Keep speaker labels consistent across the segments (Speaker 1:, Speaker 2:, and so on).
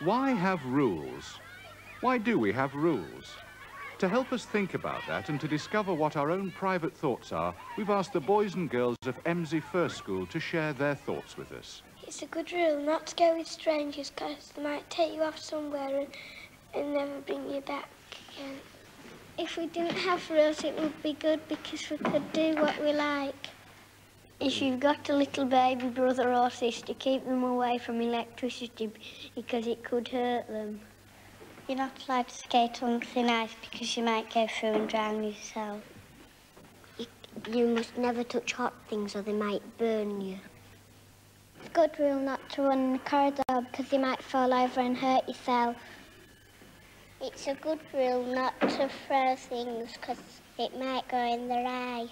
Speaker 1: Why have rules? Why do we have rules? To help us think about that and to discover what our own private thoughts are, we've asked the boys and girls of Embsay First School to share their thoughts with us.
Speaker 2: It's a good rule not to go with strangers because they might take you off somewhere and, and never bring you back again. If we didn't have rules, it would be good because we could do what we like.
Speaker 3: If you've got a little baby brother or sister, keep them away from electricity because it could hurt them.
Speaker 2: You're not allowed to skate on thin ice because you might go through and drown yourself.
Speaker 3: You, you must never touch hot things or they might burn you.
Speaker 2: It's a good rule not to run in the corridor because you might fall over and hurt yourself. It's a good rule not to throw things because it might go in their eye.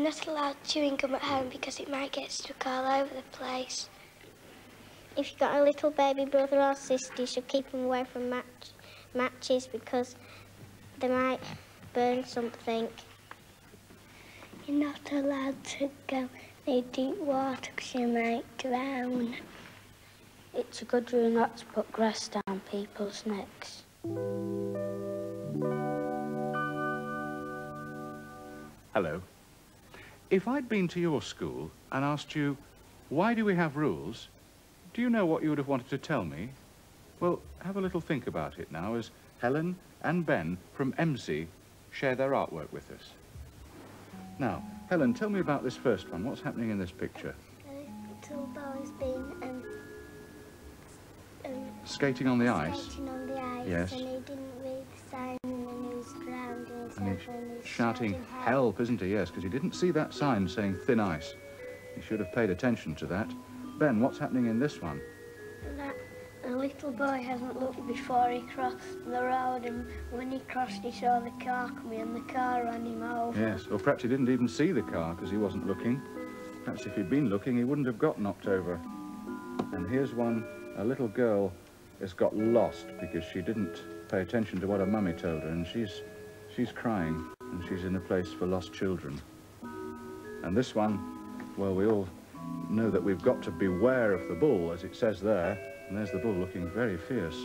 Speaker 2: I'm not allowed chewing gum at home because it might get stuck all over the place. If you've got a little baby brother or sister, you should keep them away from match matches because they might burn something. You're not allowed to go near deep water because you might drown.
Speaker 3: It's a good rule not to put grass down people's necks.
Speaker 1: Hello. If I'd been to your school and asked you, why do we have rules, do you know what you would have wanted to tell me? Well, have a little think about it now as Helen and Ben from Embsay share their artwork with us. Now, Helen, tell me about this first one. What's happening in this picture?
Speaker 2: A little boy's been um, um,
Speaker 1: Skating on the ice.
Speaker 2: skating on the ice
Speaker 1: Yes.
Speaker 2: And
Speaker 1: he's shouting help, isn't he? Yes, because he didn't see that sign saying thin ice. He should have paid attention to that. Ben, what's happening in this one?
Speaker 3: That a little boy hasn't looked before he crossed the road and when he crossed he saw the car coming and the car ran him over.
Speaker 1: Yes, or perhaps he didn't even see the car because he wasn't looking. Perhaps if he'd been looking, he wouldn't have got knocked over. And here's one, a little girl has got lost because she didn't pay attention to what her mummy told her, and she's, she's crying, and she's in a place for lost children. And this one, well, we all know that we've got to beware of the bull, as it says there, and there's the bull looking very fierce.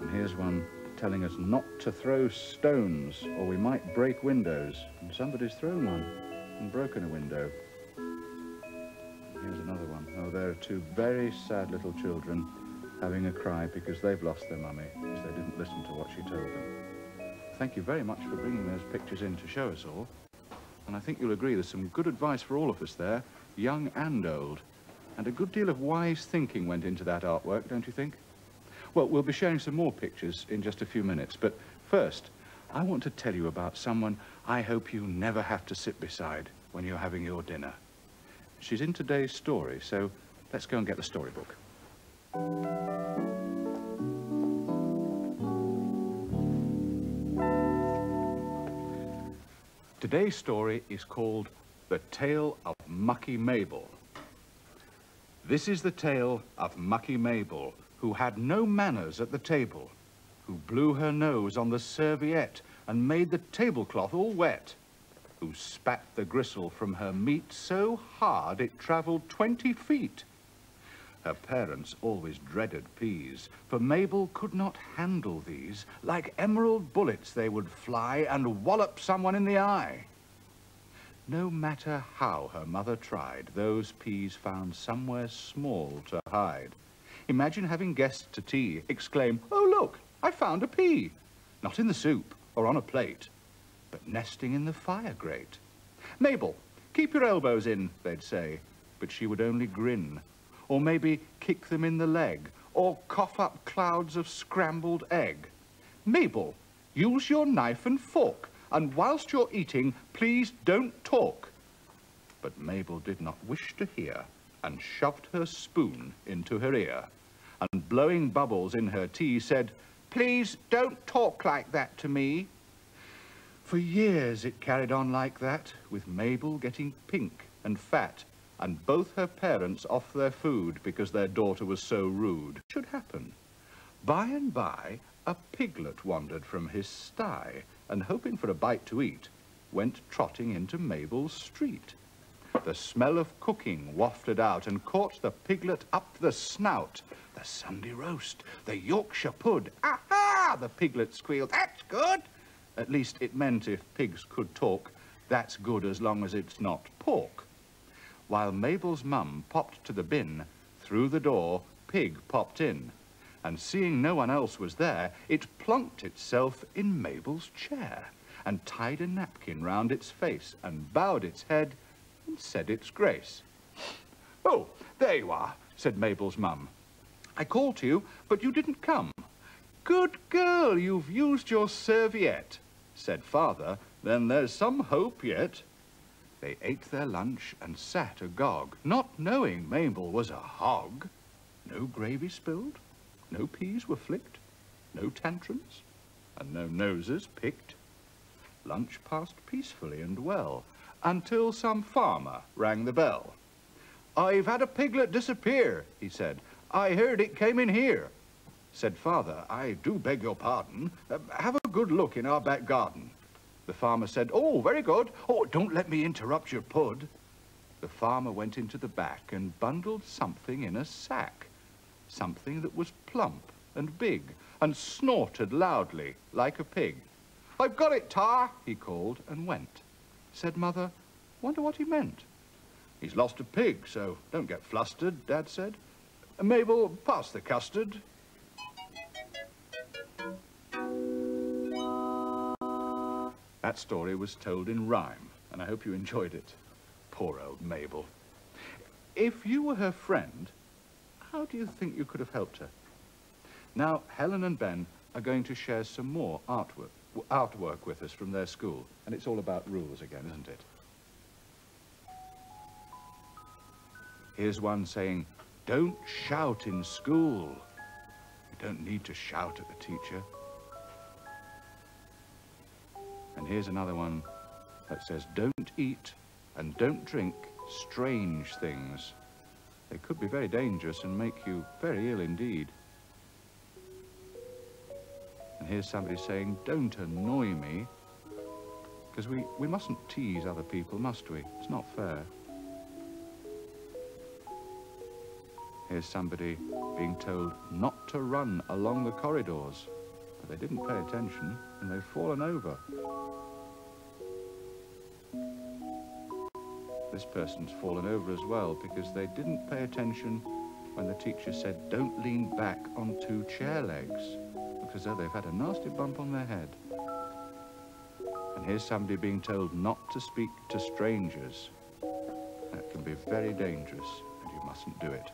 Speaker 1: And here's one telling us not to throw stones or we might break windows. And somebody's thrown one and broken a window. Here's another one. Oh, there are two very sad little children having a cry because they've lost their mummy because they didn't listen to what she told them. Thank you very much for bringing those pictures in to show us all. And I think you'll agree there's some good advice for all of us there, young and old. And a good deal of wise thinking went into that artwork, don't you think? Well, we'll be sharing some more pictures in just a few minutes, but first, I want to tell you about someone I hope you never have to sit beside when you're having your dinner. She's in today's story, so let's go and get the storybook. Today's story is called The Tale of Mucky Mabel. This is the tale of Mucky Mabel, who had no manners at the table, who blew her nose on the serviette and made the tablecloth all wet, who spat the gristle from her meat so hard it travelled twenty feet. Her parents always dreaded peas, for Mabel could not handle these. Like emerald bullets they would fly and wallop someone in the eye. No matter how her mother tried, those peas found somewhere small to hide. Imagine having guests to tea exclaim, Oh, look, I found a pea. Not in the soup or on a plate, but nesting in the fire grate. Mabel, keep your elbows in, they'd say, but she would only grin. Or maybe kick them in the leg, or cough up clouds of scrambled egg. Mabel, use your knife and fork, and whilst you're eating, please don't talk. But Mabel did not wish to hear, and shoved her spoon into her ear, and blowing bubbles in her tea said, Please don't talk like that to me. For years it carried on like that, with Mabel getting pink and fat, and both her parents off their food because their daughter was so rude. Should happen. By and by, a piglet wandered from his sty, and hoping for a bite to eat, went trotting into Mabel's street. The smell of cooking wafted out and caught the piglet up the snout. The Sunday roast, the Yorkshire pud. Aha! The piglet squealed. That's good. At least it meant if pigs could talk, that's good as long as it's not pork. While Mabel's mum popped to the bin, through the door, Pig popped in. And seeing no one else was there, it plunked itself in Mabel's chair and tied a napkin round its face and bowed its head and said its grace. Oh, there you are, said Mabel's mum. I called to you, but you didn't come. Good girl, you've used your serviette, said father. Then there's some hope yet. They ate their lunch and sat agog, not knowing Mabel was a hog. No gravy spilled, no peas were flicked, no tantrums, and no noses picked. Lunch passed peacefully and well, until some farmer rang the bell. I've had a piglet disappear, he said. I heard it came in here. Said father, I do beg your pardon. Uh, have a good look in our back garden. The farmer said, oh, very good. Oh, don't let me interrupt your pud. The farmer went into the back and bundled something in a sack. Something that was plump and big and snorted loudly like a pig. I've got it, Tar, he called and went. Said Mother, wonder what he meant. He's lost a pig, so don't get flustered, Dad said. Mabel, pass the custard. That story was told in rhyme, and I hope you enjoyed it. Poor old Mabel. If you were her friend, how do you think you could have helped her? Now, Helen and Ben are going to share some more artwork, artwork with us from their school, and it's all about rules again, isn't it? Here's one saying, don't shout in school. You don't need to shout at the teacher. And here's another one that says, don't eat and don't drink strange things. They could be very dangerous and make you very ill indeed. And here's somebody saying, don't annoy me. Because we, we mustn't tease other people, must we? It's not fair. Here's somebody being told not to run along the corridors. But they didn't pay attention and they've fallen over. This person's fallen over as well because they didn't pay attention when the teacher said, don't lean back on two chair legs. As though they've had a nasty bump on their head. And here's somebody being told not to speak to strangers. That can be very dangerous and you mustn't do it.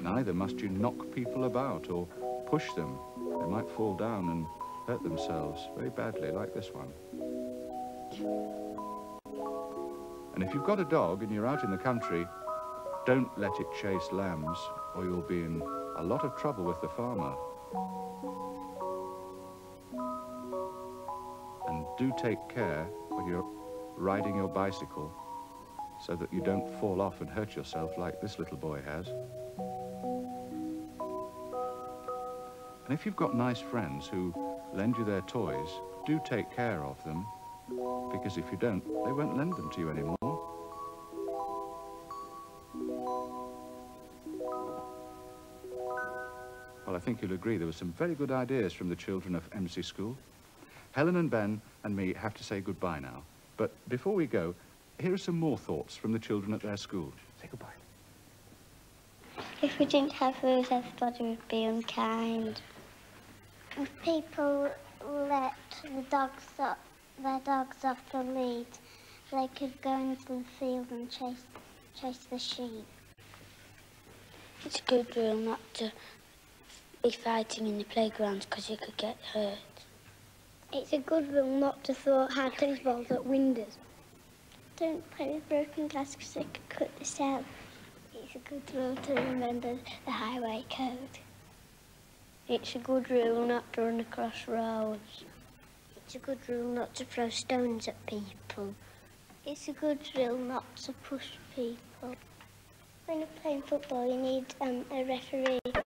Speaker 1: Neither must you knock people about or push them. They might fall down and hurt themselves very badly, like this one. And if you've got a dog and you're out in the country, don't let it chase lambs or you'll be in a lot of trouble with the farmer. And do take care when you're riding your bicycle so that you don't fall off and hurt yourself like this little boy has. And if you've got nice friends who lend you their toys, do take care of them, because if you don't, they won't lend them to you anymore. Well, I think you'll agree there were some very good ideas from the children of Embsay School. Helen and Ben and me have to say goodbye now. But before we go, here are some more thoughts from the children at their school. Say goodbye.
Speaker 2: If we didn't have rules, everybody would be unkind. If people let the dogs off, their dogs off the lead, they could go into the field and chase, chase the sheep.
Speaker 3: It's a good rule not to be fighting in the playgrounds because you could get hurt.
Speaker 2: It's a good rule not to throw hard tennis balls at windows don't play with broken glass because it could cut this out. It's a good rule to remember the highway code.
Speaker 3: It's a good rule not to run across roads.
Speaker 2: It's a good rule not to throw stones at people. It's a good rule not to push people. When you're playing football, you need um, a referee.